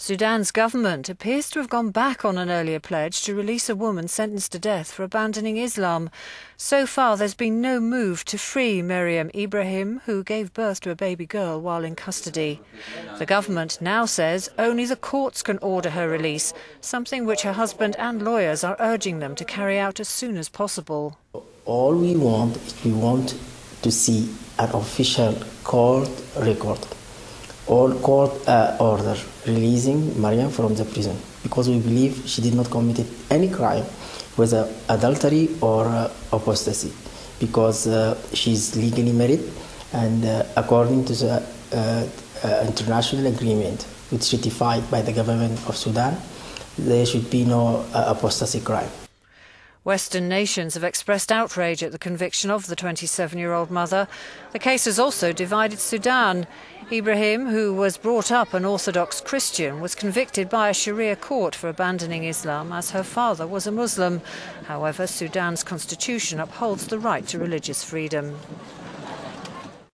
Sudan's government appears to have gone back on an earlier pledge to release a woman sentenced to death for abandoning Islam. So far, there's been no move to free Meriam Ibrahim, who gave birth to a baby girl while in custody. The government now says only the courts can order her release, something which her husband and lawyers are urging them to carry out as soon as possible. All we want is we want to see an official court record or court uh, order releasing Meriam from the prison because we believe she did not commit any crime, whether adultery or uh, apostasy, because uh, she's legally married and uh, according to the uh, uh, international agreement which ratified by the government of Sudan, there should be no apostasy crime. Western nations have expressed outrage at the conviction of the 27 year old mother. The case has also divided Sudan. Ibrahim, who was brought up an Orthodox Christian, was convicted by a Sharia court for abandoning Islam as her father was a Muslim. However, Sudan's constitution upholds the right to religious freedom.